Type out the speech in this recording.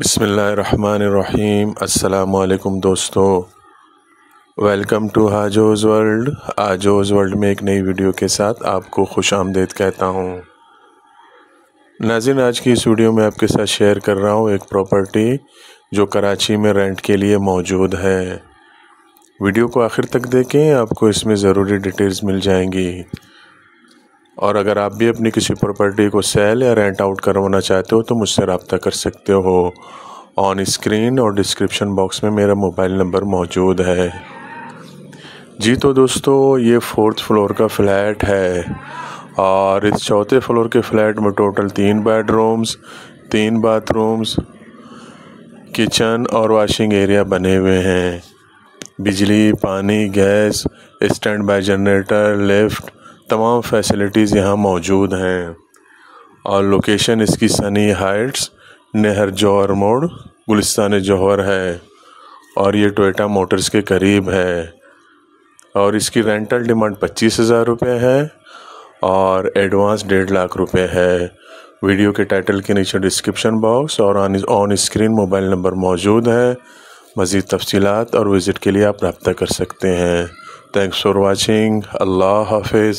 बसमीम अल्लाम दोस्तों। वेलकम टू हाजोज़ वर्ल्ड। आजोज़ वर्ल्ड में एक नई वीडियो के साथ आपको खुश आमदेद कहता हूँ। नाजिन, आज की इस वीडियो में आपके साथ शेयर कर रहा हूँ एक प्रॉपर्टी जो कराची में रेंट के लिए मौजूद है। वीडियो को आखिर तक देखें, आपको इसमें ज़रूरी डिटेल्स मिल जाएँगी। और अगर आप भी अपनी किसी प्रॉपर्टी को सेल या रेंट आउट करवाना चाहते हो तो मुझसे रबता कर सकते हो। ऑन स्क्रीन और डिस्क्रिप्शन बॉक्स में मेरा मोबाइल नंबर मौजूद है। जी तो दोस्तों, ये फोर्थ फ्लोर का फ्लैट है और इस चौथे फ्लोर के फ्लैट में टोटल तीन बेडरूम्स तीन बाथरूम्स किचन और वॉशिंग एरिया बने हुए हैं। बिजली, पानी, gas stand by generator lift तमाम फैसिलिटीज़ यहाँ मौजूद हैं। और लोकेशन इसकी सनी हाइट्स नहर जौहर मोड़, गुलिस्तान जौहर है। और ये टोयोटा मोटर्स के करीब है। और इसकी रेंटल डिमांड पच्चीस हज़ार रुपये है। और एडवांस डेढ़ लाख रुपए है। वीडियो के टाइटल के नीचे डिस्क्रिप्शन बॉक्स और ऑन स्क्रीन मोबाइल नंबर मौजूद है। मज़ीद तफसीत और विज़िट के लिए आप रब्ता कर सकते हैं। थैंक्स फॉर वॉचिंग अल्लाह हाफिज़।